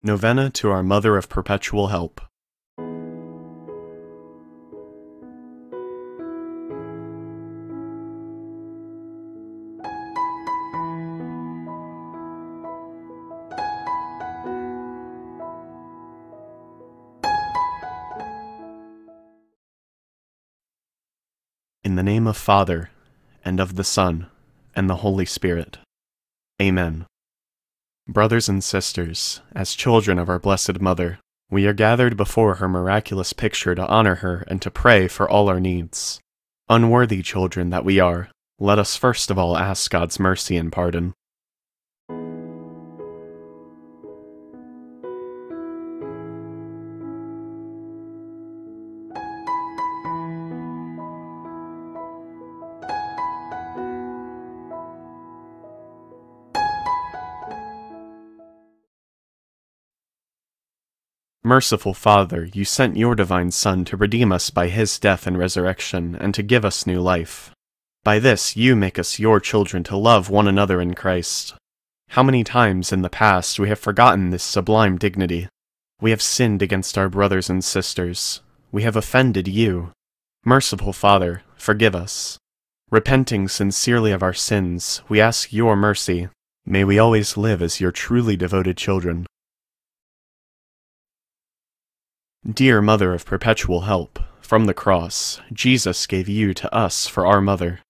Novena to our Mother of Perpetual Help. In the name of Father, and of the Son, and the Holy Spirit. Amen. Brothers and sisters, as children of our Blessed Mother, we are gathered before her miraculous picture to honor her and to pray for all our needs. Unworthy children that we are, let us first of all ask God's mercy and pardon. Merciful Father, you sent your divine Son to redeem us by his death and resurrection, and to give us new life. By this you make us your children to love one another in Christ. How many times in the past we have forgotten this sublime dignity. We have sinned against our brothers and sisters. We have offended you. Merciful Father, forgive us. Repenting sincerely of our sins, we ask your mercy. May we always live as your truly devoted children. Dear Mother of Perpetual Help, from the cross, Jesus gave you to us for our mother.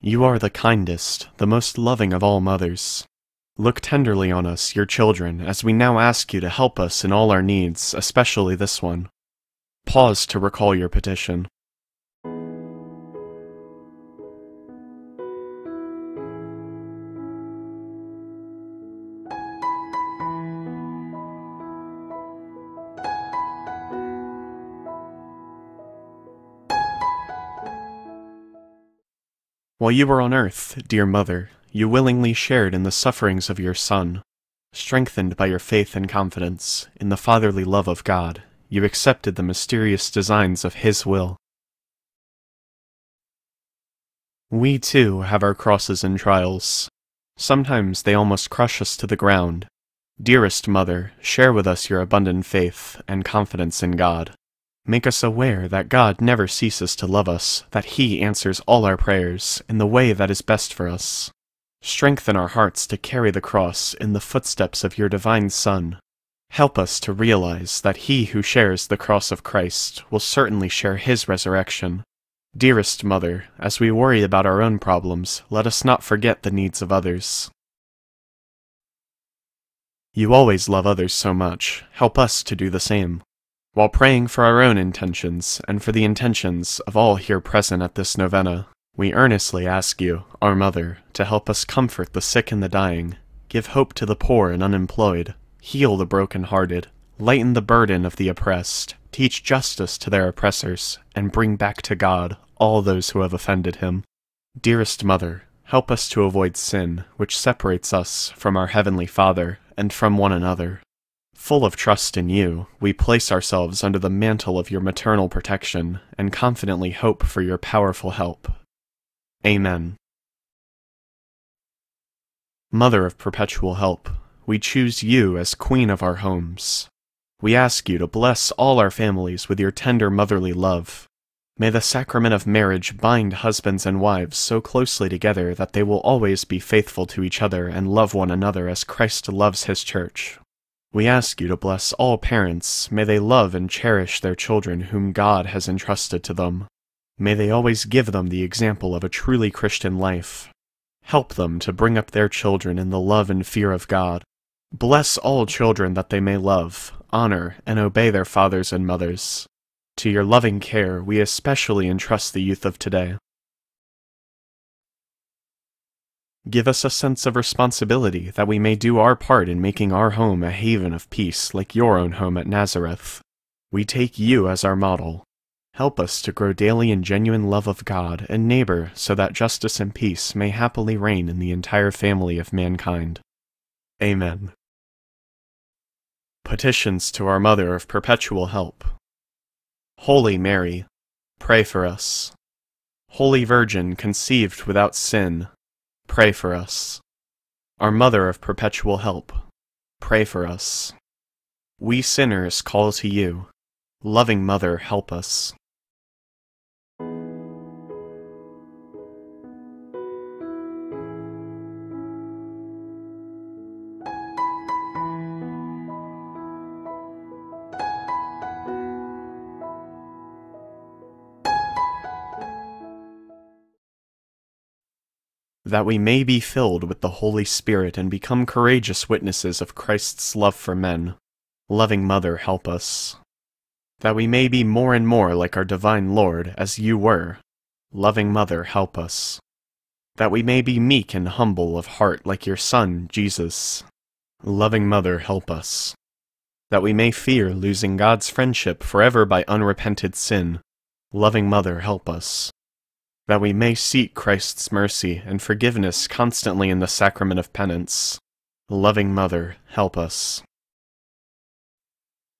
You are the kindest, the most loving of all mothers. Look tenderly on us, your children, as we now ask you to help us in all our needs, especially this one. Pause to recall your petition. While you were on earth, dear mother, you willingly shared in the sufferings of your Son. Strengthened by your faith and confidence in the fatherly love of God, you accepted the mysterious designs of His will. We too have our crosses and trials. Sometimes they almost crush us to the ground. Dearest Mother, share with us your abundant faith and confidence in God. Make us aware that God never ceases to love us, that He answers all our prayers in the way that is best for us. Strengthen our hearts to carry the cross in the footsteps of your divine Son. Help us to realize that he who shares the cross of Christ will certainly share his resurrection. Dearest Mother, as we worry about our own problems, let us not forget the needs of others. You always love others so much, help us to do the same. While praying for our own intentions and for the intentions of all here present at this novena, we earnestly ask you, our Mother, to help us comfort the sick and the dying, give hope to the poor and unemployed, heal the broken-hearted, lighten the burden of the oppressed, teach justice to their oppressors, and bring back to God all those who have offended him. Dearest Mother, help us to avoid sin, which separates us from our Heavenly Father and from one another. Full of trust in you, we place ourselves under the mantle of your maternal protection and confidently hope for your powerful help. Amen. Mother of perpetual help, we choose you as Queen of our homes. We ask you to bless all our families with your tender motherly love. May the sacrament of marriage bind husbands and wives so closely together that they will always be faithful to each other and love one another as Christ loves his church. We ask you to bless all parents. May they love and cherish their children whom God has entrusted to them. May they always give them the example of a truly Christian life. Help them to bring up their children in the love and fear of God. Bless all children that they may love, honor, and obey their fathers and mothers. To your loving care we especially entrust the youth of today. Give us a sense of responsibility that we may do our part in making our home a haven of peace like your own home at Nazareth. We take you as our model. Help us to grow daily in genuine love of God and neighbor so that justice and peace may happily reign in the entire family of mankind. Amen. Petitions to our Mother of Perpetual Help. Holy Mary, pray for us. Holy Virgin conceived without sin, pray for us. Our Mother of Perpetual Help, pray for us. We sinners call to you. Loving Mother, help us. That we may be filled with the Holy Spirit and become courageous witnesses of Christ's love for men. Loving Mother, help us. That we may be more and more like our divine Lord, as you were. Loving Mother, help us. That we may be meek and humble of heart like your Son, Jesus. Loving Mother, help us. That we may fear losing God's friendship forever by unrepented sin. Loving Mother, help us that we may seek Christ's mercy and forgiveness constantly in the sacrament of penance. Loving Mother, help us.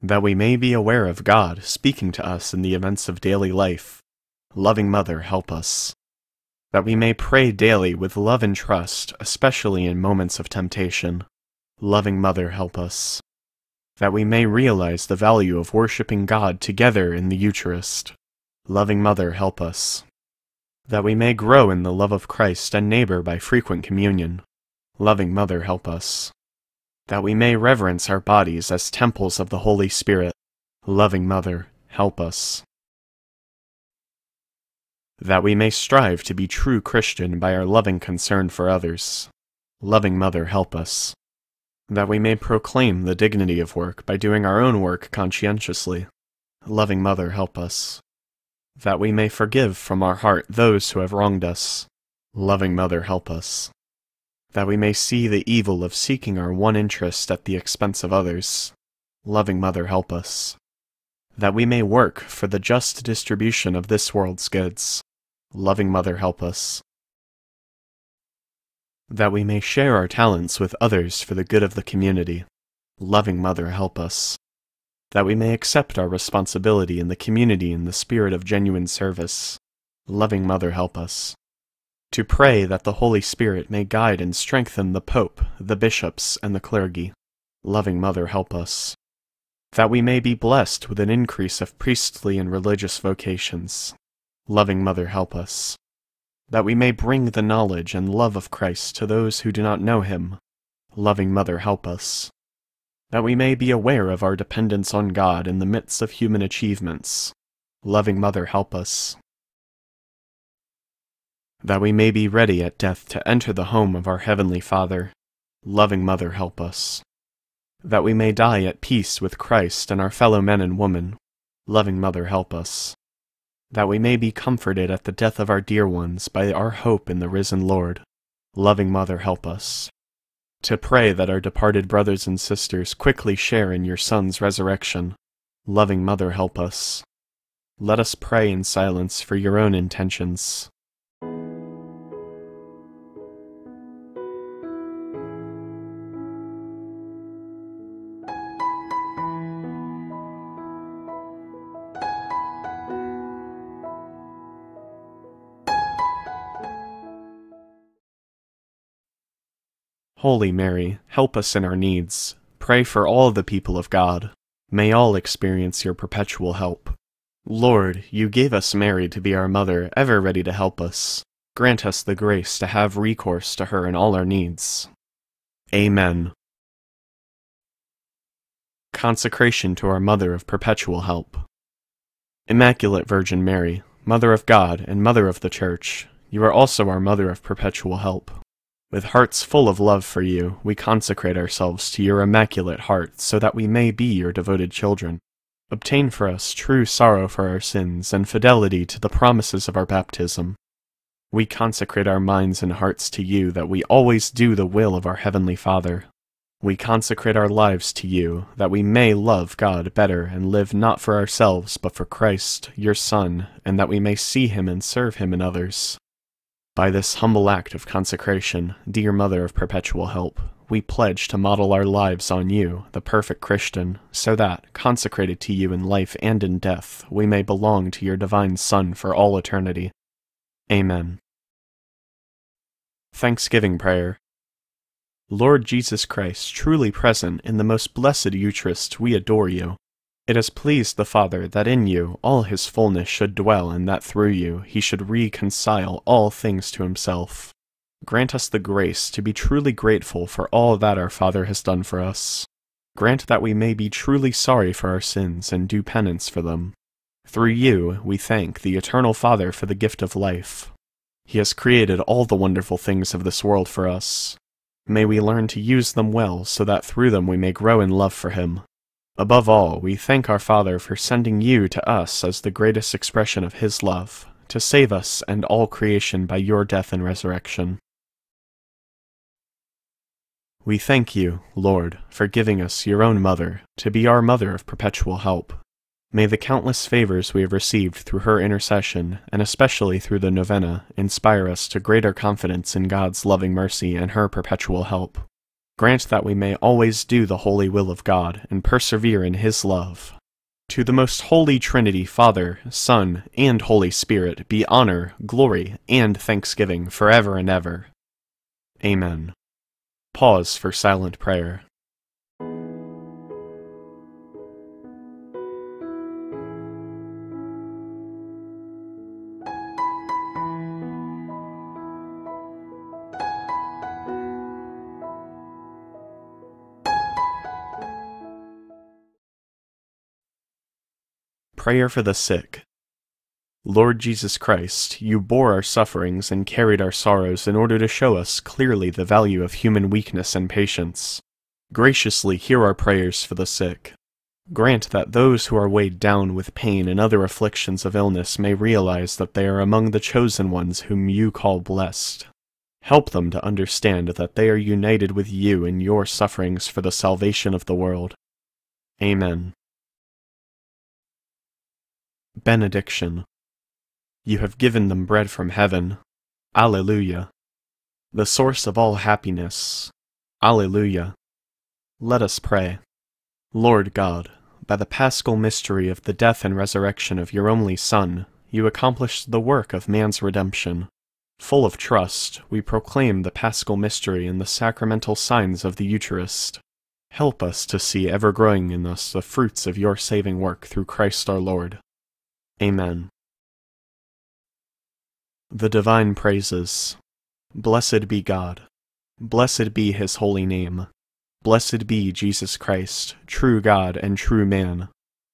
That we may be aware of God speaking to us in the events of daily life. Loving Mother, help us. That we may pray daily with love and trust, especially in moments of temptation. Loving Mother, help us. That we may realize the value of worshiping God together in the Eucharist. Loving Mother, help us that we may grow in the love of Christ and neighbor by frequent communion. Loving Mother, help us. That we may reverence our bodies as temples of the Holy Spirit. Loving Mother, help us. That we may strive to be true Christian by our loving concern for others. Loving Mother, help us. That we may proclaim the dignity of work by doing our own work conscientiously. Loving Mother, help us that we may forgive from our heart those who have wronged us. Loving Mother, help us. That we may see the evil of seeking our one interest at the expense of others. Loving Mother, help us. That we may work for the just distribution of this world's goods. Loving Mother, help us. That we may share our talents with others for the good of the community. Loving Mother, help us that we may accept our responsibility in the community in the spirit of genuine service. Loving Mother, help us. To pray that the Holy Spirit may guide and strengthen the Pope, the bishops, and the clergy. Loving Mother, help us. That we may be blessed with an increase of priestly and religious vocations. Loving Mother, help us. That we may bring the knowledge and love of Christ to those who do not know him. Loving Mother, help us that we may be aware of our dependence on God in the midst of human achievements. Loving Mother, help us. That we may be ready at death to enter the home of our Heavenly Father. Loving Mother, help us. That we may die at peace with Christ and our fellow men and women. Loving Mother, help us. That we may be comforted at the death of our dear ones by our hope in the risen Lord. Loving Mother, help us to pray that our departed brothers and sisters quickly share in your Son's resurrection. Loving Mother, help us. Let us pray in silence for your own intentions. Holy Mary, help us in our needs. Pray for all the people of God. May all experience your perpetual help. Lord, you gave us Mary to be our mother, ever ready to help us. Grant us the grace to have recourse to her in all our needs. Amen. Consecration to our Mother of Perpetual Help. Immaculate Virgin Mary, Mother of God and Mother of the Church, you are also our Mother of Perpetual Help. With hearts full of love for you, we consecrate ourselves to your immaculate heart so that we may be your devoted children. Obtain for us true sorrow for our sins and fidelity to the promises of our baptism. We consecrate our minds and hearts to you that we always do the will of our Heavenly Father. We consecrate our lives to you that we may love God better and live not for ourselves but for Christ, your Son, and that we may see him and serve him in others. By this humble act of consecration, dear Mother of Perpetual Help, we pledge to model our lives on you, the perfect Christian, so that, consecrated to you in life and in death, we may belong to your divine Son for all eternity. Amen. Thanksgiving Prayer Lord Jesus Christ, truly present in the most blessed Eucharist, we adore you. It has pleased the Father that in you all his fullness should dwell, and that through you he should reconcile all things to himself. Grant us the grace to be truly grateful for all that our Father has done for us. Grant that we may be truly sorry for our sins and do penance for them. Through you, we thank the Eternal Father for the gift of life. He has created all the wonderful things of this world for us. May we learn to use them well so that through them we may grow in love for Him. Above all, we thank our Father for sending you to us as the greatest expression of His love, to save us and all creation by your death and resurrection. We thank you, Lord, for giving us your own mother, to be our mother of perpetual help. May the countless favors we have received through her intercession, and especially through the novena, inspire us to greater confidence in God's loving mercy and her perpetual help. Grant that we may always do the holy will of God and persevere in His love. To the most holy Trinity, Father, Son, and Holy Spirit, be honor, glory, and thanksgiving forever and ever. Amen. Pause for silent prayer. Prayer for the Sick. Lord Jesus Christ, you bore our sufferings and carried our sorrows in order to show us clearly the value of human weakness and patience. Graciously hear our prayers for the sick. Grant that those who are weighed down with pain and other afflictions of illness may realize that they are among the chosen ones whom you call blessed. Help them to understand that they are united with you in your sufferings for the salvation of the world. Amen. Benediction. You have given them bread from heaven. Alleluia. The source of all happiness. Alleluia. Let us pray. Lord God, by the paschal mystery of the death and resurrection of your only Son, you accomplished the work of man's redemption. Full of trust, we proclaim the paschal mystery and the sacramental signs of the Eucharist. Help us to see ever growing in us the fruits of your saving work through Christ our Lord. Amen. The Divine Praises Blessed be God. Blessed be his holy name. Blessed be Jesus Christ, true God and true man.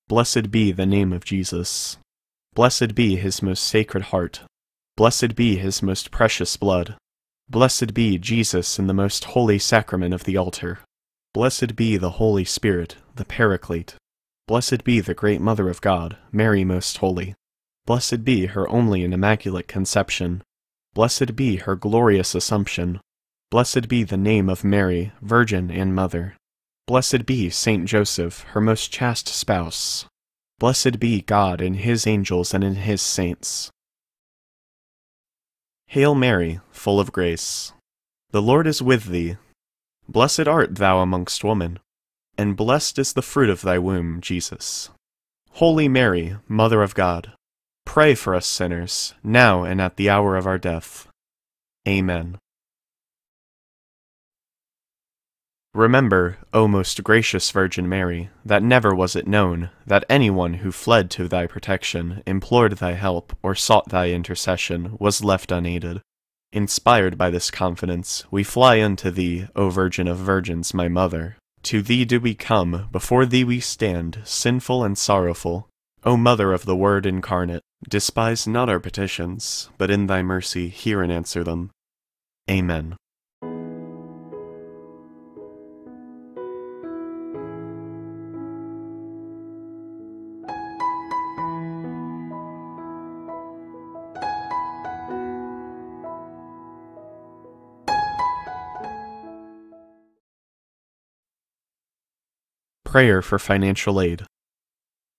Blessed be the name of Jesus. Blessed be his most sacred heart. Blessed be his most precious blood. Blessed be Jesus in the most holy sacrament of the altar. Blessed be the Holy Spirit, the Paraclete. Blessed be the great Mother of God, Mary Most Holy. Blessed be her only and immaculate conception. Blessed be her glorious Assumption. Blessed be the name of Mary, Virgin and Mother. Blessed be Saint Joseph, her most chaste spouse. Blessed be God in his angels and in his saints. Hail Mary, full of grace. The Lord is with thee. Blessed art thou amongst women and blessed is the fruit of thy womb, Jesus. Holy Mary, Mother of God, pray for us sinners, now and at the hour of our death. Amen. Remember, O most gracious Virgin Mary, that never was it known that anyone who fled to thy protection, implored thy help, or sought thy intercession was left unaided. Inspired by this confidence, we fly unto thee, O Virgin of Virgins, my Mother, to thee do we come, before thee we stand, sinful and sorrowful. O Mother of the Word incarnate, despise not our petitions, but in thy mercy hear and answer them. Amen. Prayer for Financial Aid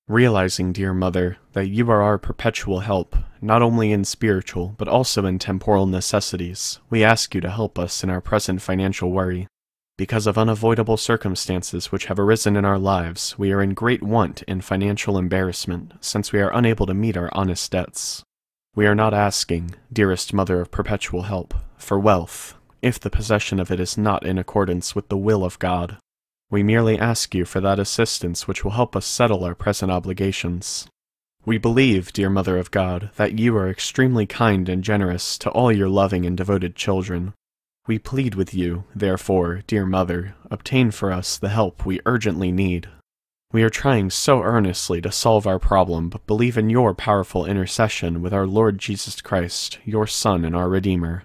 Realizing, dear Mother, that you are our perpetual help, not only in spiritual, but also in temporal necessities, we ask you to help us in our present financial worry. Because of unavoidable circumstances which have arisen in our lives, we are in great want and financial embarrassment, since we are unable to meet our honest debts. We are not asking, dearest Mother of perpetual help, for wealth, if the possession of it is not in accordance with the will of God. We merely ask you for that assistance which will help us settle our present obligations. We believe, dear Mother of God, that you are extremely kind and generous to all your loving and devoted children. We plead with you, therefore, dear Mother, obtain for us the help we urgently need. We are trying so earnestly to solve our problem, but believe in your powerful intercession with our Lord Jesus Christ, your Son and our Redeemer.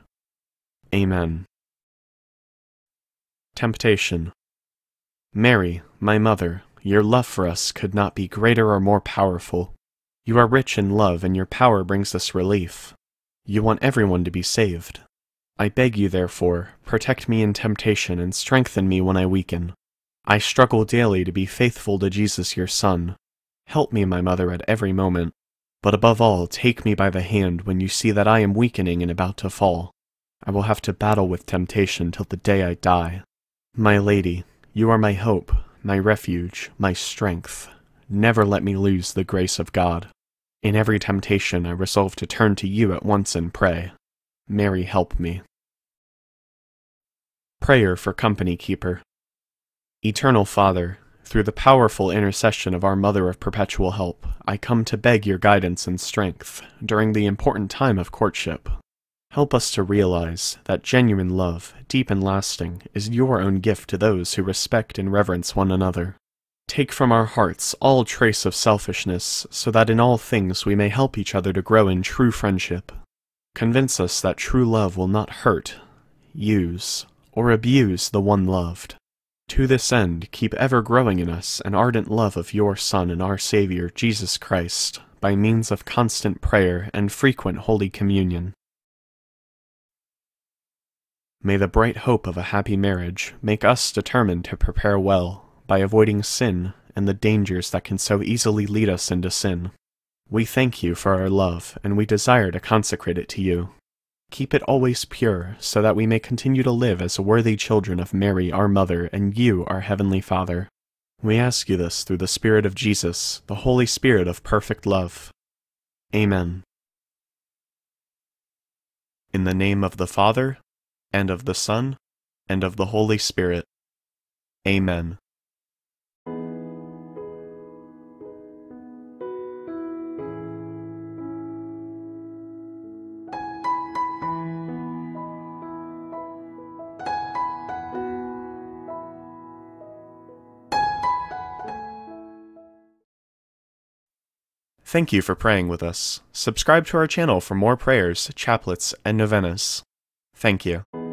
Amen. Temptation. Mary, my mother, your love for us could not be greater or more powerful. You are rich in love, and your power brings us relief. You want everyone to be saved. I beg you, therefore, protect me in temptation and strengthen me when I weaken. I struggle daily to be faithful to Jesus your Son. Help me, my mother, at every moment. But above all, take me by the hand when you see that I am weakening and about to fall. I will have to battle with temptation till the day I die. My lady, you are my hope, my refuge, my strength. Never let me lose the grace of God. In every temptation, I resolve to turn to you at once and pray. Mary, help me. Prayer for Company Keeper. Eternal Father, through the powerful intercession of our Mother of Perpetual Help, I come to beg your guidance and strength during the important time of courtship. Help us to realize that genuine love, deep and lasting, is your own gift to those who respect and reverence one another. Take from our hearts all trace of selfishness, so that in all things we may help each other to grow in true friendship. Convince us that true love will not hurt, use, or abuse the one loved. To this end, keep ever growing in us an ardent love of your Son and our Saviour, Jesus Christ, by means of constant prayer and frequent Holy Communion. May the bright hope of a happy marriage make us determined to prepare well by avoiding sin and the dangers that can so easily lead us into sin. We thank you for our love, and we desire to consecrate it to you. Keep it always pure, so that we may continue to live as worthy children of Mary, our Mother, and you, our Heavenly Father. We ask you this through the Spirit of Jesus, the Holy Spirit of perfect love. Amen. In the name of the Father, and of the Son, and of the Holy Spirit. Amen. Thank you for praying with us. Subscribe to our channel for more prayers, chaplets, and novenas. Thank you.